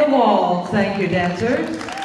the wall. Thank you, dancers.